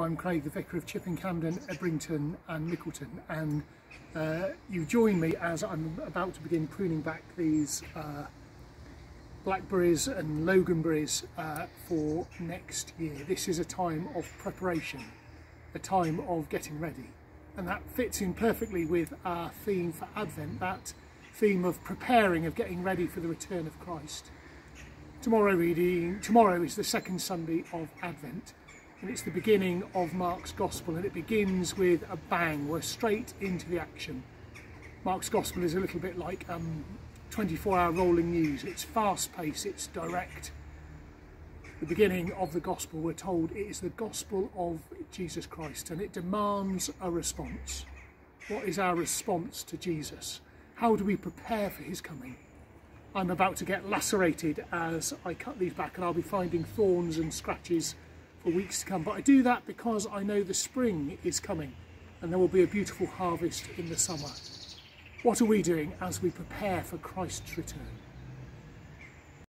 I'm Craig, the Vicar of Chipping Campden, Ebrington and Mickleton and uh, you join me as I'm about to begin pruning back these uh, blackberries and loganberries uh, for next year. This is a time of preparation, a time of getting ready and that fits in perfectly with our theme for Advent, that theme of preparing, of getting ready for the return of Christ. Tomorrow reading, tomorrow is the second Sunday of Advent and it's the beginning of Mark's Gospel and it begins with a bang, we're straight into the action. Mark's Gospel is a little bit like um, 24 hour rolling news, it's fast paced, it's direct. The beginning of the Gospel, we're told, it is the Gospel of Jesus Christ and it demands a response. What is our response to Jesus? How do we prepare for his coming? I'm about to get lacerated as I cut these back and I'll be finding thorns and scratches for weeks to come. But I do that because I know the spring is coming and there will be a beautiful harvest in the summer. What are we doing as we prepare for Christ's return?